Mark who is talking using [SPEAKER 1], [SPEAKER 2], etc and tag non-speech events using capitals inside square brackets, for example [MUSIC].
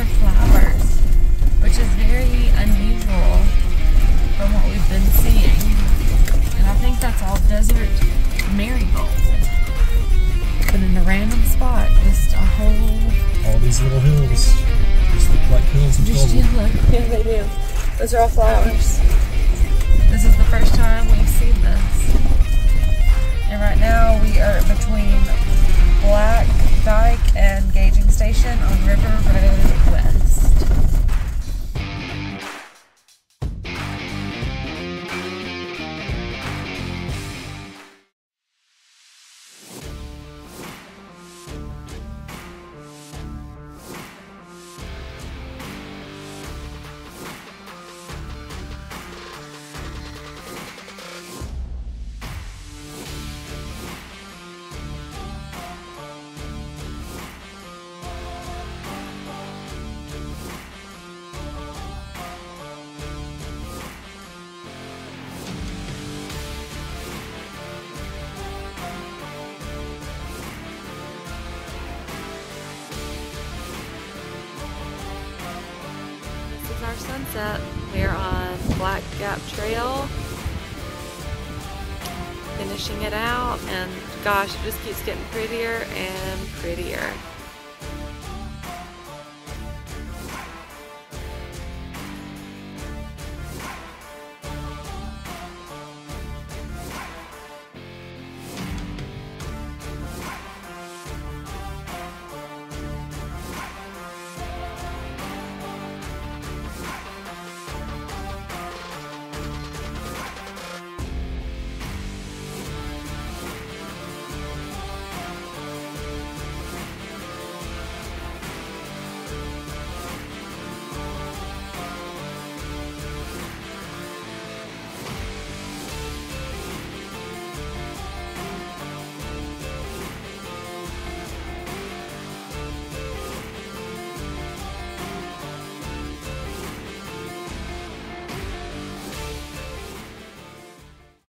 [SPEAKER 1] all are flowers, which is very unusual from what we've been seeing. And I think that's all desert marigold. But in a random spot, just a whole
[SPEAKER 2] All these little hills just look like hills of
[SPEAKER 1] Just
[SPEAKER 2] gold.
[SPEAKER 1] yellow. [LAUGHS] Yeah, they do. Those are all flowers. This is the first time we've seen this. And right now we are between Black Dike and Gauging Station on River Road West. This is our sunset. We're on Black Gap Trail. Finishing it out and gosh, it just keeps getting prettier and prettier.